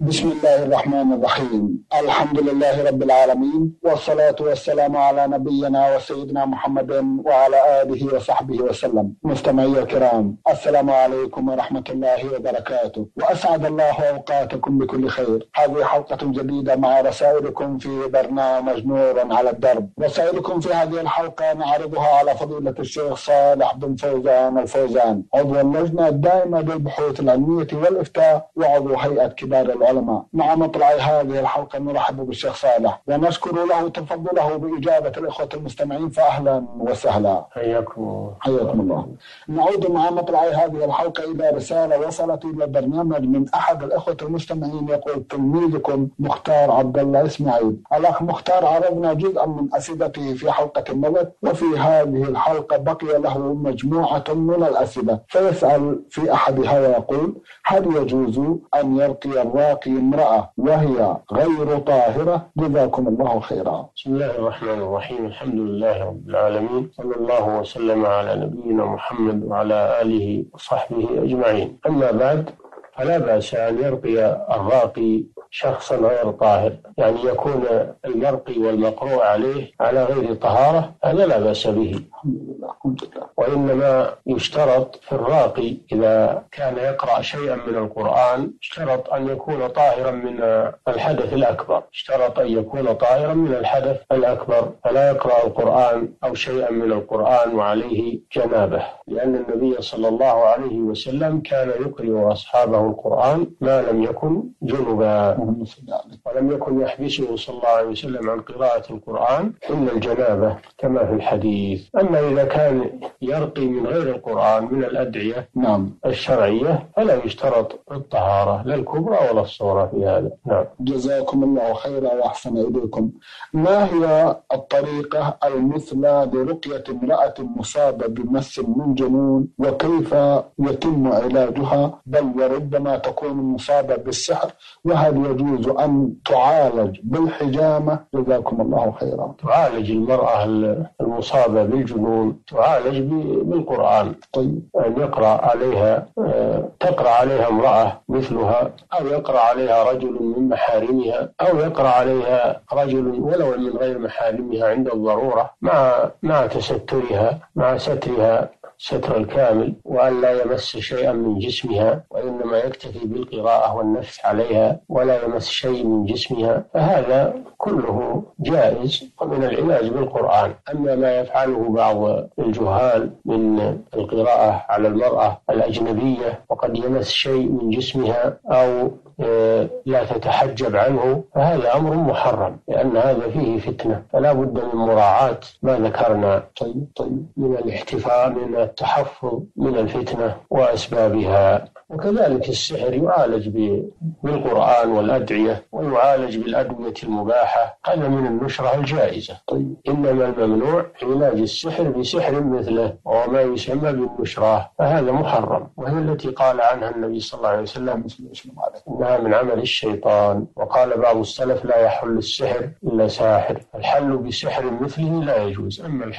بسم الله الرحمن الرحيم. الحمد لله رب العالمين والصلاة والسلام على نبينا وسيدنا محمد وعلى آله وصحبه وسلم. مستمعي الكرام السلام عليكم ورحمة الله وبركاته. وأسعد الله أوقاتكم بكل خير. هذه حلقة جديدة مع رسائلكم في برنامج نور على الدرب. رسائلكم في هذه الحلقة نعرضها على فضيلة الشيخ صالح بن فوزان الفوزان. عضو اللجنة الدائمة للبحوث العلمية والإفتاء وعضو هيئة كبار العلماء. مع مطلع هذه الحلقة نرحب بالشيخ صالح. ونشكر له تفضله بإجابة الإخوة المستمعين فأهلا وسهلا. حياكم حياكم الله. نعود مع مطلع هذه الحلقة إلى رسالة وصلت إلى البرنامج من أحد الإخوة المستمعين. يقول تلميذكم مختار عبد الله إسماعيل. الأخ مختار عرضنا جزءا من أسئلته في حلقة مضت وفي هذه الحلقة بقي له مجموعة من الأسئلة. فيسأل في أحدها ويقول هل يجوز أن يلقي الراقي تلاقي امرأة وهي غير طاهرة جزاكم الله خيرا. بسم الله الرحمن الرحيم. الحمد لله رب العالمين. صلى الله وسلم على نبينا محمد وعلى آله وصحبه أجمعين. أما بعد فلا بأس أن يرقي الراقي شخصا غير طاهر. يعني يكون المرقي والمقروء عليه على غير طهارة هذا لا بأس به. وإنما يشترط في الراقي إذا كان يقرأ شيئا من القرآن اشترط أن يكون طاهرا من الحدث الأكبر. اشترط أن يكون طاهرا من الحدث الأكبر. فلا يقرأ القرآن أو شيئا من القرآن وعليه جنابة. لأن النبي صلى الله عليه وسلم كان يقرأ أصحابه القرآن ما لم يكن جنبا. ولم يكن يحبسه صلى الله عليه وسلم عن قراءة القرآن إلا الجنابة كما في الحديث. أما إذا كان يرقي من غير القرآن من الأدعية نعم. الشرعية فلا يشترط الطهارة لا الكبرى ولا الصغرى في هذا. نعم. جزاكم الله خيرا وأحسن إليكم. ما هي الطريقة المثلى لرقية امرأة مصابة بمس من جنون؟ وكيف يتم علاجها؟ بل وربما تكون مصابة بالسحر وهل يجوز أن تعالج بالحجامة؟ جزاكم الله خيرا. تعالج المرأة المصابة بالجنون تعالج بالقرآن. طيب. أن يقرأ عليها تقرأ عليها امرأة مثلها أو يقرأ عليها رجل من محارمها أو يقرأ عليها رجل ولو من غير محارمها عند الضرورة مع مع تسترها مع سترها. ستر الكامل وأن لا يمس شيئا من جسمها وإنما يكتفي بالقراءة والنفس عليها ولا يمس شيء من جسمها. فهذا كله جائز ومن العلاج بالقرآن. أما ما يفعله بعض الجهال من القراءة على المرأة الأجنبية وقد يمس شيء من جسمها أو لا تتحجب عنه فهذا أمر محرم لأن هذا فيه فتنة. فلا بد من مراعاة ما ذكرنا. طيب طيب من الاحتفاء من التحفظ من الفتنة وأسبابها. وكذلك السحر يعالج بالقرآن والأدعية ويعالج بالأدوية المباحة هذا من النشرة الجائزة. طيب إنما الممنوع علاج السحر بسحر مثله وهو ما يسمى بالنشرة فهذا محرم. وهي التي قال عنها النبي صلى الله عليه وسلم إنها من عمل الشيطان. وقال بعض السلف لا يحل السحر إلا ساحر الحل بسحر مثله لا يجوز. أما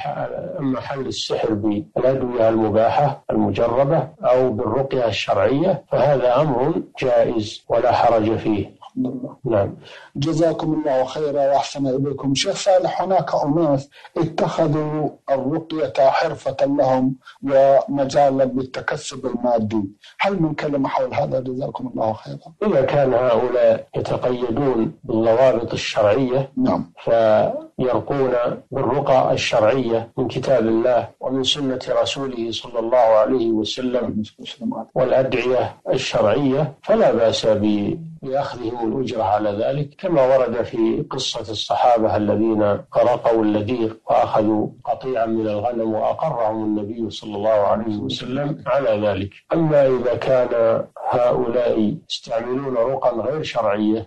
أما حل السحر بالأدوية المباحة المجربة أو بالرقية الشرعية فهذا أمر جائز ولا حرج فيه. نعم. جزاكم الله خيرا وأحسن إليكم. شيخ صالح هناك أناس اتخذوا الرقية حرفة لهم ومجالا للتكسب المادي. هل من كلمة حول هذا جزاكم الله خيرا؟ إذا كان هؤلاء يتقيدون بالضوابط الشرعية نعم. فيرقون بالرقى الشرعية من كتاب الله ومن سنة رسوله صلى الله عليه وسلم. والأدعية الشرعية فلا بأس بأخذهم الأجرة على ذلك كما ورد في قصة الصحابة الذين رقوا اللذيذ وأخذوا قطيعا من الغنم وأقرهم النبي صلى الله عليه وسلم على ذلك. أما إذا كان هؤلاء يستعملون رقا غير شرعية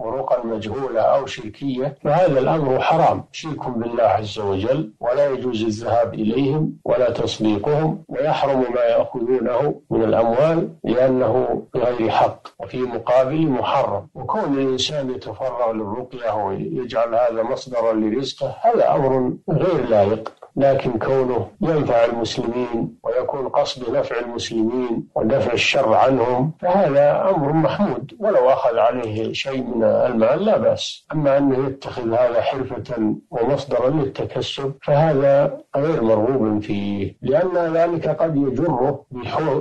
ورقى مجهولة أو شركية فهذا الأمر حرام. شرك بالله عز وجل ولا يجوز الذهاب إليهم ولا تصديقهم ويحرم ما يأخذونه من الأموال لأنه بغير حق وفي مقابل محرم. وكون الإنسان يتفرغ للرقية ويجعل هذا مصدرا لرزقه هذا أمر غير لائق. لكن كونه ينفع المسلمين ويكون قصد نفع المسلمين ودفع الشر عنهم فهذا أمر محمود. ولو أخذ عليه شيء من المال لا بأس. أما أنه يتخذ هذا حرفة ومصدرا للتكسب فهذا غير مرغوب فيه. لأن ذلك قد يجره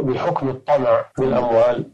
بحكم الطمع في الأموال.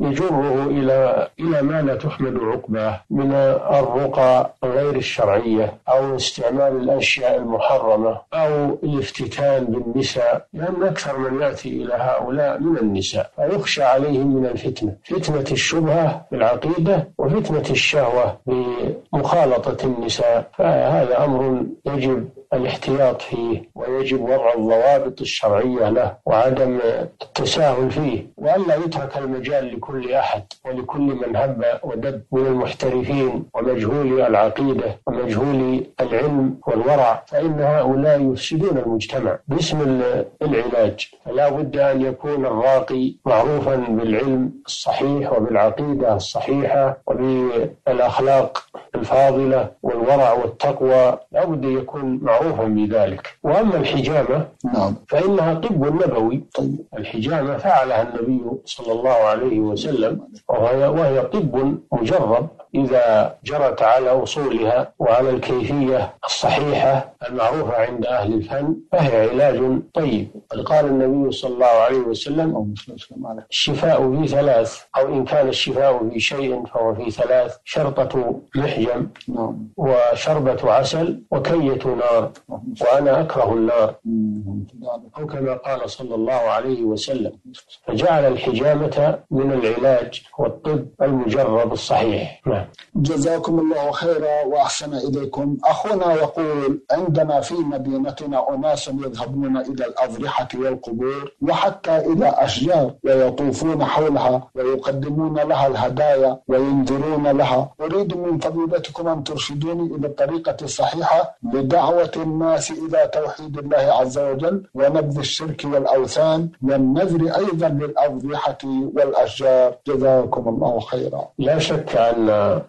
يجره إلى إلى ما لا تحمد عقباه من الرقى غير الشرعية أو استعمال الأشياء المحرمة. أو الافتتان بالنساء لأن أكثر من يأتي إلى هؤلاء من النساء. فيخشى عليهم من الفتنة. فتنة الشبهة في العقيدة وفتنة الشهوة بمخالطة النساء. فهذا أمر يجب الاحتياط فيه ويجب وضع الضوابط الشرعية له وعدم التساهل فيه وألا يترك المجال لكل أحد ولكل من هب ودب من المحترفين ومجهول العقيدة ومجهول العلم والورع فإن هؤلاء يفسدون المجتمع باسم العلاج. فلا بد أن يكون الراقي معروفا بالعلم الصحيح وبالعقيدة الصحيحة وبالأخلاق الفاضلة والورع والتقوى. لا بد يكون معروفا بذلك وأما الحجامة نعم. فإنها طب نبوي طيب. الحجامة فعلها النبي صلى الله عليه وسلم وهي, وهي طب مجرب إذا جرت على أصولها وعلى الكيفية الصحيحة المعروفة عند أهل الفن فهي علاج طيب قال النبي صلى الله عليه وسلم الشفاء في ثلاث أو إن كان الشفاء في شيء فهو في ثلاث شرطة محجم نعم. وشربة عسل وكية نار وأنا أكره النار. أو كما قال صلى الله عليه وسلم فجعل الحجامة من العلاج والطب المجرب الصحيح. نعم. جزاكم الله خيرا وأحسن إليكم. أخونا يقول عندنا في مدينتنا أناس يذهبون إلى الأضرحة والقبور وحتى إلى أشجار ويطوفون حولها ويقدمون لها الهدايا وينذرون لها أريد من فضيلتكم أن ترشدوني إلى الطريقة الصحيحة لدعوة الناس إلى توحيد الله عز وجل ونبذ الشرك والأوثان والنذر أيضا للأضرحة والأشجار. جزاكم الله خيرا. لا شك أن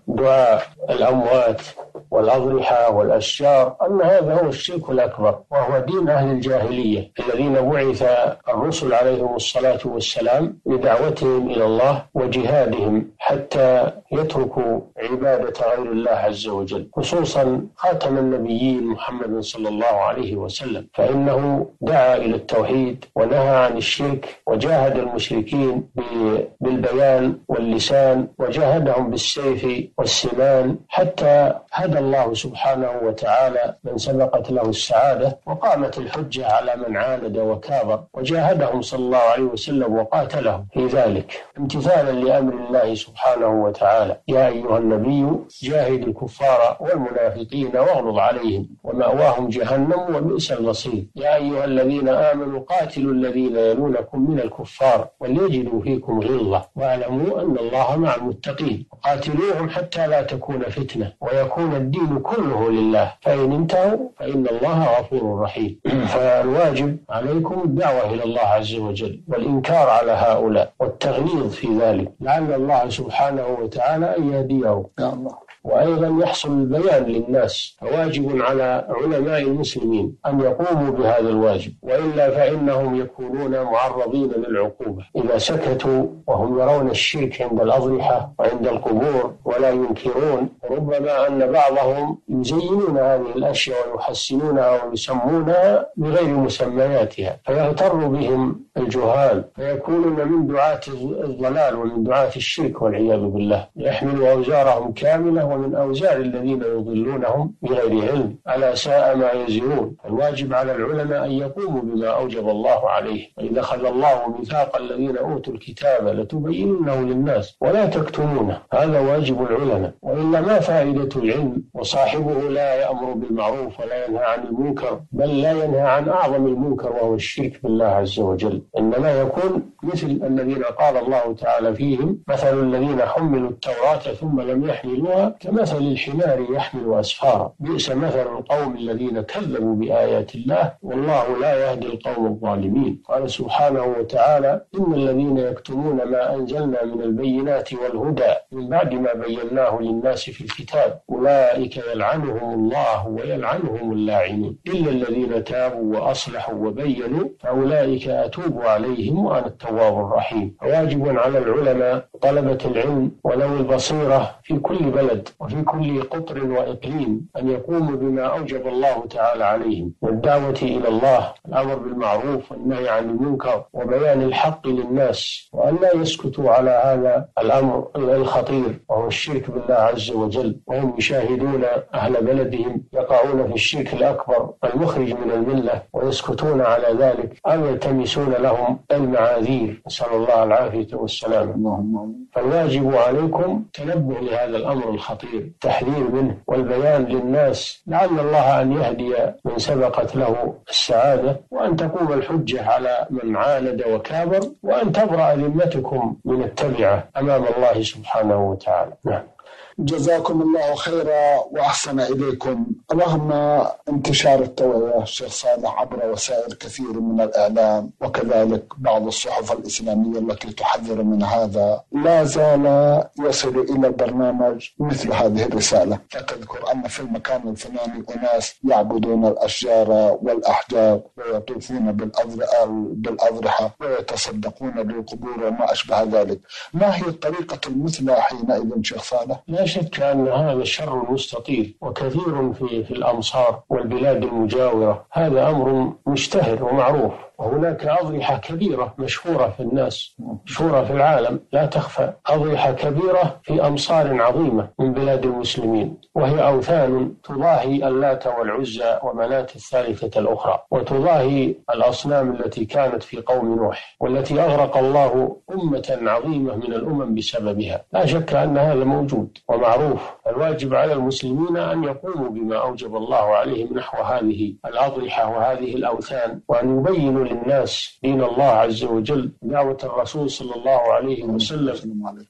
دعاء الأموات والأضرحة والأشجار أن هذا هو الشرك الأكبر وهو دين أهل الجاهلية الذين بعث الرسل عليهم الصلاة والسلام لدعوتهم إلى الله وجهادهم حتى يتركوا عبادة غير الله عز وجل خصوصا خاتم النبيين محمد صلى الله عليه وسلم. فإنه دعا إلى التوحيد ونهى عن الشرك وجاهد المشركين بالبيان واللسان وجاهدهم بالسيف والسنان حتى هدى الله سبحانه وتعالى من سبقت له السعادة وقامت الحجة على من عاند وكابر وجاهدهم صلى الله عليه وسلم وقاتلهم في ذلك امتثالا لأمر الله سبحانه وتعالى. يا أيها النبي جاهد الكفار والمنافقين واغلظ عليهم ومأواهم جهنم وبئس المصير. يا أيها الذين آمنوا قاتلوا الذين يلونكم من الكفار وليجدوا فيكم غلظة. واعلموا أن الله مع المتقين. قاتلوهم حتى لا تكون فتنة ويكون الدين كله لله. فإن انتهوا فإن الله غفور رحيم. فالواجب عليكم الدعوة إلى الله عز وجل والإنكار على هؤلاء والتغليظ في ذلك. لعل الله سبحانه وتعالى أن يهديه يا الله. وأيضا يحصل البيان للناس فواجب على علماء المسلمين أن يقوموا بهذا الواجب وإلا فإنهم يكونون معرضين للعقوبة. إذا سكتوا وهم يرون الشرك عند الأضرحة وعند القبور ولا ينكرون ربما أن بعضهم يزينون هذه الأشياء ويحسنونها ويسمونها بغير مسمياتها فيغتر بهم الجهال. فيكونون من دعاة الضلال ومن دعاة الشرك والعياذ بالله. يحملوا أوزارهم كاملة ومن أوزار الذين يضلونهم بغير علم. ألا ساء ما يزرون. الواجب على العلماء أن يقوموا بما أوجب الله عليه. وإذا أخذ الله ميثاق الذين أوتوا الكتاب لتبيننه للناس ولا تكتمونه. هذا واجب العلماء. وإلا ما فائدة العلم؟ وصاحب صاحبه لا يأمر بالمعروف ولا ينهى عن المنكر بل لا ينهى عن أعظم المنكر وهو الشرك بالله عز وجل. إنما يكون مثل الذين قال الله تعالى فيهم مثل الذين حملوا التوراة ثم لم يحملوها كمثل الحمار يحمل أسفارا. بئس مثل القوم الذين كذبوا بآيات الله والله لا يهدي القوم الظالمين. قال سبحانه وتعالى إن الذين يكتمون ما أنزلنا من البينات والهدى من بعد ما بيناه للناس في الكتاب أولئك يلعنهم الله ويلعنهم اللاعنون إلا الذين تابوا وأصلحوا وبينوا فأولئك أتوب عليهم وأنا التواب الرحيم. واجب على العلماء طلبة العلم ولو البصيرة في كل بلد وفي كل قطر وإقليم أن يقوموا بما أوجب الله تعالى عليهم. والدعوة إلى الله الأمر بالمعروف والنهي عن المنكر وبيان الحق للناس وأن لا يسكتوا على هذا الأمر الخطير وهو الشرك بالله عز وجل. وهم يشاهدون أهل بلدهم يقعون في الشرك الأكبر المخرج من الملة. ويسكتون على ذلك أو يلتمسون لهم المعاذير. نسأل الله العافية والسلامة. فالواجب عليكم تنبه لهذا الأمر الخطير التحذير منه والبيان للناس لعل الله أن يهدي من سبقت له السعادة وأن تقوم الحجة على من عاند وكابر وأن تبرأ ذمتكم من التبعة أمام الله سبحانه وتعالى. نعم. جزاكم الله خيرا وأحسن إليكم. اللهم انتشار التوعيه الشيخ صالح عبر وسائل كثير من الإعلام وكذلك بعض الصحف الإسلامية التي تحذر من هذا. لا زال يصل إلى البرنامج مثل هذه الرسالة. فتذكر أن في المكان الفلاني أناس يعبدون الأشجار والأحجار ويطوفون بالأضرحة ويتصدقون بالقبور وما أشبه ذلك. ما هي الطريقة المثلى حينئذ شيخ صالح؟ لا شك أن هذا الشر مستطيل وكثير في, في الأمصار والبلاد المجاورة. هذا أمر مشتهر ومعروف. وهناك أضرحة كبيرة مشهورة في الناس مشهورة في العالم. لا تخفى أضرحة كبيرة في أمصار عظيمة من بلاد المسلمين وهي أوثان تضاهي اللات والعزى ومناة الثالثة الأخرى وتضاهي الأصنام التي كانت في قوم نوح والتي أغرق الله أمة عظيمة من الأمم بسببها. لا شك أن هذا موجود ومعروف. الواجب على المسلمين أن يقوموا بما أوجب الله عليهم نحو هذه الأضرحة وهذه الأوثان وأن يبينوا للناس دين الله عز وجل دعوة الرسول صلى الله عليه وسلم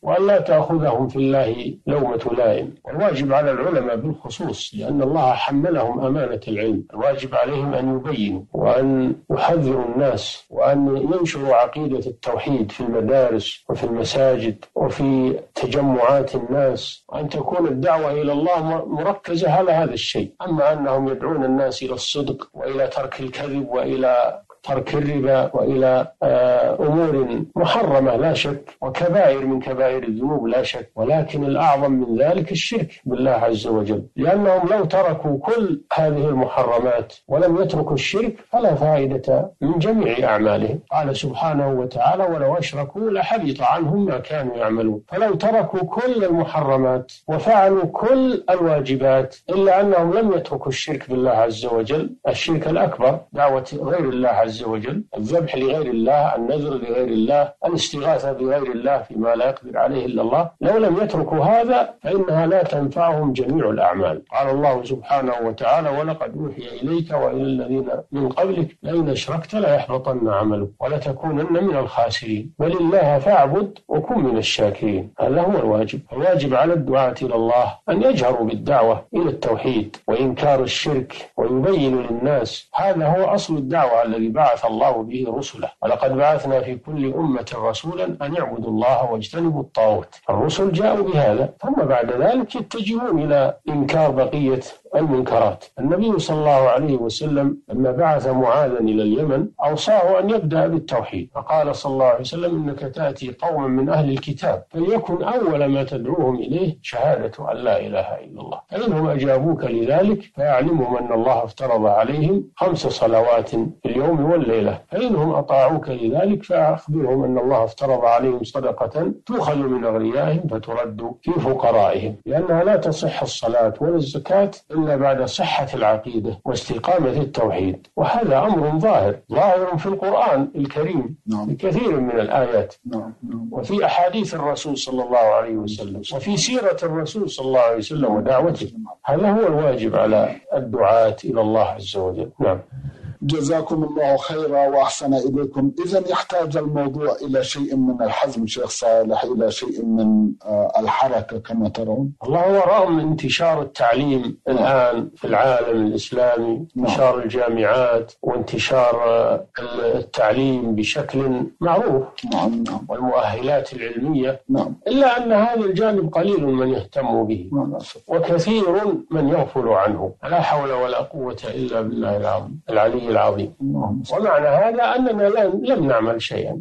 وأن لا تأخذهم في الله لومة لائم. والواجب على العلماء بالخصوص لأن الله حملهم أمانة العلم. الواجب عليهم أن يبينوا وأن يحذروا الناس وأن ينشروا عقيدة التوحيد في المدارس وفي المساجد وفي تجمعات الناس وأن تكون الدعوة إلى الله مركزة على هذا الشيء. أما أنهم يدعون الناس إلى الصدق وإلى ترك الكذب وإلى ترك الربا وإلى آه، أمور محرمة لا شك وكبائر من كبائر الذنوب لا شك ولكن الأعظم من ذلك الشرك بالله عز وجل. لأنهم لو تركوا كل هذه المحرمات ولم يتركوا الشرك فلا فائدة من جميع أعمالهم. قال سبحانه وتعالى ولو أشركوا لحبط عنهم ما كانوا يعملون فلو تركوا كل المحرمات وفعلوا كل الواجبات إلا أنهم لم يتركوا الشرك بالله عز وجل الشرك الأكبر دعوة غير الله عز عز وجل الذبح لغير الله النذر لغير الله الاستغاثة بغير الله فيما لا يقدر عليه إلا الله لو لم يتركوا هذا فإنها لا تنفعهم جميع الأعمال. قال الله سبحانه وتعالى ولقد أوحي إليك وإلى الذين من قبلك لئن أشركت ليحبطن عملك ولتكونن من الخاسرين. ولله فاعبد وكن من الشاكرين. هذا هو الواجب. الواجب على الدعاة إلى الله أن يجهروا بالدعوة إلى التوحيد وإنكار الشرك ويبين للناس. هذا هو أصل الدعوة الذي بعد بعث الله به رسله. ولقد بعثنا في كل أمة رسولا أن يعبدوا الله واجتنبوا الطاغوت. الرسل جاءوا بهذا ثم بعد ذلك يتجهون إلى إنكار بقية المنكرات. النبي صلى الله عليه وسلم لما بعث معاذا إلى اليمن أوصاه أن يبدأ بالتوحيد. فقال صلى الله عليه وسلم إنك تأتي قوما من أهل الكتاب فليكن أول ما تدعوهم إليه شهادة أن لا إله إلا الله. فإنهم أجابوك لذلك فيعلمهم أن الله افترض عليهم خمس صلوات في اليوم والليلة. فإنهم أطاعوك لذلك فأخبرهم أن الله افترض عليهم صدقة تؤخذ من أغنيائهم فترد في فقرائهم. لأنها لا تصح الصلاة ولا الزكاة إلا إلا بعد صحة العقيدة واستقامة التوحيد وهذا أمر ظاهر ظاهر في القرآن الكريم نعم. في كثير من الآيات. نعم نعم. وفي أحاديث الرسول صلى الله عليه وسلم وفي سيرة الرسول صلى الله عليه وسلم ودعوته هذا هو الواجب على الدعاة إلى الله عز وجل. نعم. جزاكم الله خيرا وأحسن إليكم، اذا يحتاج الموضوع إلى شيء من الحزم شيخ صالح، إلى شيء من آه، الحركة كما ترون. الله هو رغم انتشار التعليم الآن في العالم الإسلامي نعم. انتشار الجامعات وانتشار آه، التعليم بشكل معروف. نعم نعم. والمؤهلات العلمية. نعم. إلا أن هذا الجانب قليل من يهتم به. مع الاسف. وكثير من يغفل عنه. لا حول ولا قوة إلا بالله العظيم. العلي العظيم. ومعنى هذا أننا لم نعمل شيئا.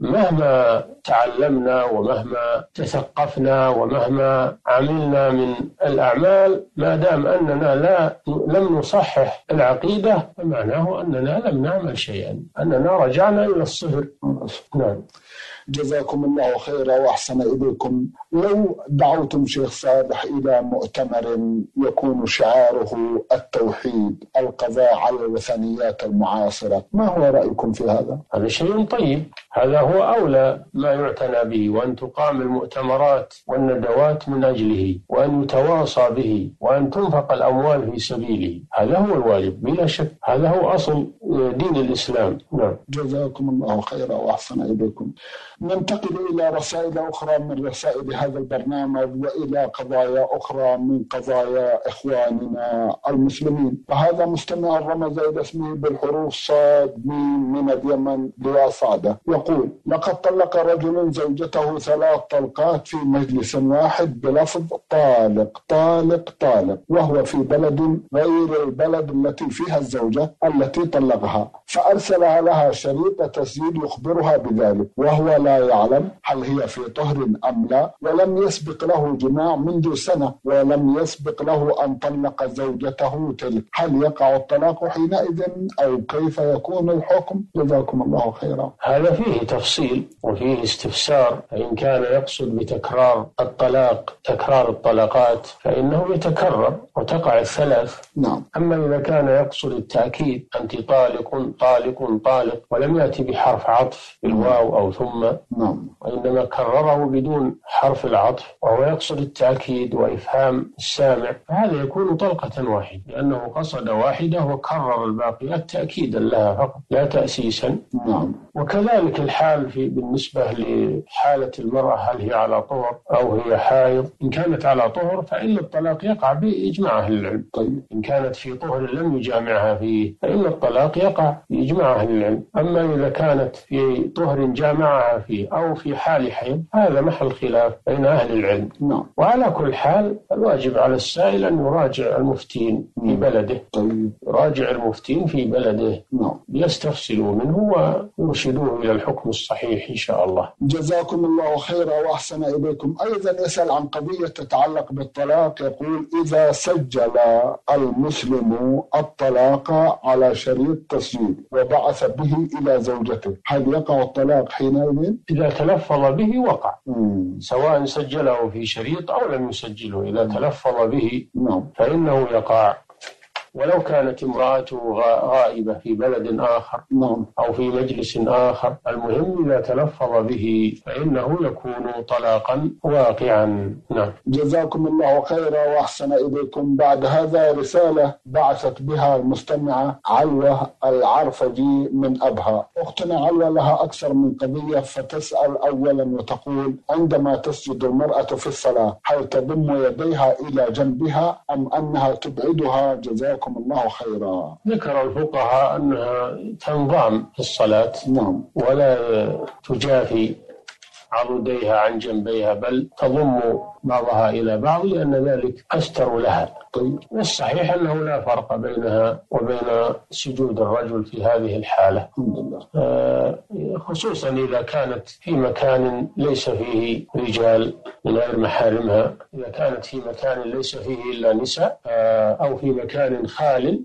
مهما تعلمنا ومهما تثقفنا ومهما عملنا من الأعمال ما دام أننا لا لم نصحح العقيدة فمعناه أننا لم نعمل شيئا. أننا رجعنا إلى الصفر. نعم. جزاكم الله خيرا وأحسن إليكم. لو دعوتم شيخ صالح إلى مؤتمر يكون شعاره التوحيد القضاء على الوثنيات المعاصرة ما هو رأيكم في هذا؟ هذا شيء طيب. هذا هو أولى ما يعتنى به وأن تقام المؤتمرات والندوات من أجله وأن يتواصى به وأن تنفق الأموال في سبيله. هذا هو الواجب بلا شك. هذا هو أصل دين الإسلام. نعم. جزاكم الله خيرا وأحسن إليكم. ننتقل إلى رسائل أخرى من رسائل هذا البرنامج وإلى قضايا أخرى من قضايا إخواننا المسلمين. فهذا مستمع رمز إلى اسمه بالحروف صاد ميم من اليمن ضياء صعده يقول لقد طلق رجل زوجته ثلاث طلقات في مجلس واحد بلفظ طالق طالق طالق وهو في بلد غير البلد التي فيها الزوجة التي طلقها فأرسل لها شريط تسجيل يخبرها بذلك وهو لا يعلم هل هي في طهر أم لا ولم يسبق له جماع منذ سنة ولم يسبق له أن طلق زوجته تلك. هل يقع الطلاق حينئذ أو كيف يكون الحكم؟ جزاكم الله خيرا. هذا فيه تفصيل وفيه استفسار. فإن كان يقصد بتكرار الطلاق تكرار الطلقات فإنه يتكرر وتقع الثلاث. نعم. أما إذا كان يقصد التأكيد أنت طالق طالق طالق ولم يأتي بحرف عطف بالواو أو ثم نعم. وإنما كرره بدون حرف العطف وهو يقصد التأكيد وإفهام السامع فهذا يكون طلقة واحدة لأنه قصد واحدة وكرر الباقي التأكيدا لها فقط لا تأسيسا. نعم. وكذلك الحال في بالنسبة لحالة المرأة هل هي على طهر أو هي حائض؟ إن كانت على طهر فإن الطلاق يقع بإجماع أهل العلم. طيب. إن كانت في طهر لم يجامعها فيه فإن الطلاق يقع بإجماع أهل العلم. أما إذا كانت في طهر جامعها فيه أو في حال حيض هذا محل خلاف بين أهل العلم. نعم. وعلى كل حال الواجب على السائل أن يراجع المفتين في بلده. طيب. يراجع المفتين في بلده. نعم. ليستفسروا منه ويرشدوه إلى الحكم الصحيح إن شاء الله. جزاكم الله خيرا وأحسن إليكم. أيضا يسأل عن قضية تتعلق بالطلاق. يقول إذا سجل المسلم الطلاق على شريط تسجيل وبعث به إلى زوجته هل يقع الطلاق حينئذ؟ إذا تلفظ به وقع. مم. سواء سجله في شريط أو لم يسجله إذا تلفظ به نعم. فإنه يقع. ولو كانت امرأته غا- غائبة في بلد آخر نعم. أو في مجلس آخر المهم إذا تلفظ به فإنه يكون طلاقا واقعا. نعم. جزاكم الله خيرا وأحسن إليكم. بعد هذا رسالة بعثت بها المستمعة علوة العرفجي من أبها. أختنا علوة لها أكثر من قضية فتسأل اولا وتقول عندما تسجد المرأة في الصلاة هل تضم يديها إلى جنبها أم أنها تبعدها؟ جزاكم الله خيرا. ذكر الفقهاء أنها تنظام في الصلاة نعم. ولا تجافي عضديها عن جنبيها بل تضم بعضها إلى بعض لأن ذلك أستر لها. طيب أنه لا فرق بينها وبين سجود الرجل في هذه الحالة. آه، خصوصا إذا كانت في مكان ليس فيه رجال من غير محارمها إذا كانت في مكان ليس فيه إلا نساء آه، أو في مكان خال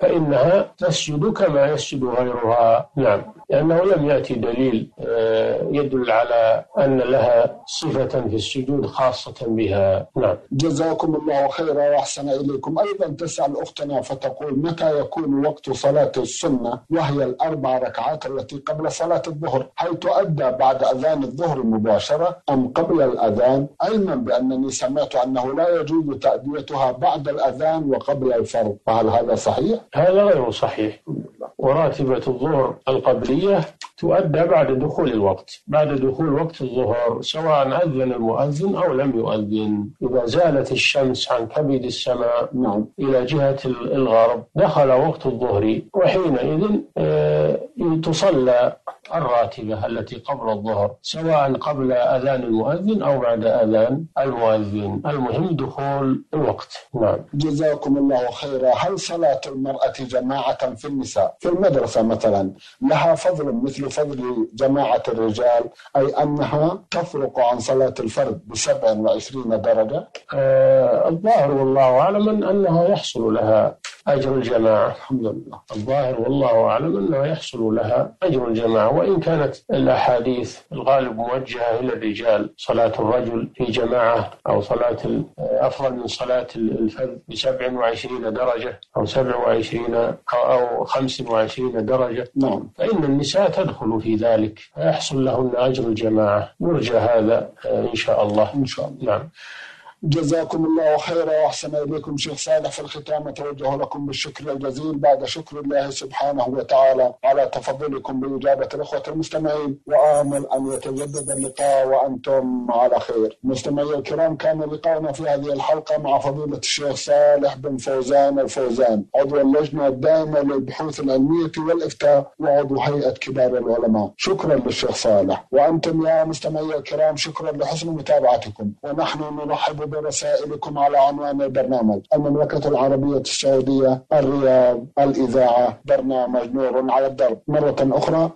فإنها تسجد كما يسجد غيرها. نعم. لأنه لم يأتي دليل آه، يدل على أن لها صفة في السجود خاصة بها. نعم. جزاكم الله خيرا وأحسن إليكم. أيضا تسأل أختنا فتقول متى يكون وقت صلاة السنة وهي الأربع ركعات التي قبل صلاة الظهر؟ هل تؤدى بعد أذان الظهر مباشرة أم قبل الأذان؟ علما بأنني سمعت أنه لا يجوز تأديتها بعد الأذان وقبل الفرض. فهل هذا صحيح؟ هذا غير صحيح. وراتبة الظهر القبلية تؤدى بعد دخول الوقت. بعد دخول وقت الظهر سواء أذن المؤذن أو لم يؤذن إذا زالت الشمس عن كبد السماء نعم. إلى جهة الغرب دخل وقت الظهر وحينئذ آه، تصلى الراتبة التي قبل الظهر سواء قبل أذان المؤذن أو بعد أذان المؤذن. المهم دخول الوقت. نعم. جزاكم الله خيرا. هل صلاة المرأة جماعة في النساء؟ في المدرسة مثلا لها فضل مثل فضل جماعة الرجال أي أنها تفرق عن صلاة الفرد ب 27 درجة؟ آه الظاهر والله أعلم أنها يحصل لها أجر الجماعة. الحمد لله. الظاهر والله أعلم أنه يحصل لها أجر الجماعة وإن كانت الأحاديث الغالب موجهة إلى الرجال صلاة الرجل في جماعة أو صلاة أفضل من صلاة الفرد ب 27 درجة أو 27 أو 25 درجة. نعم. فإن النساء تدخل في ذلك فيحصل لهن أجر الجماعة. يرجى هذا إن شاء الله. إن شاء الله. نعم. جزاكم الله خيرا وأحسن إليكم شيخ صالح في الختام. أتوجه لكم بالشكر الجزيل بعد شكر الله سبحانه وتعالى على تفضلكم بإجابة الأخوة المستمعين. وآمل أن يتجدد اللقاء وأنتم على خير. مستمعي الكرام كان لقاؤنا في هذه الحلقة مع فضيلة الشيخ صالح بن فوزان الفوزان. عضو اللجنة الدائمة للبحوث العلمية والإفتاء وعضو هيئة كبار العلماء. شكرا للشيخ صالح وأنتم يا مستمعي الكرام شكرا لحسن متابعتكم. ونحن نرحب برسائلكم على عنوان البرنامج. المملكة العربية السعودية الرياض الإذاعة برنامج نور على الدرب. مرة أخرى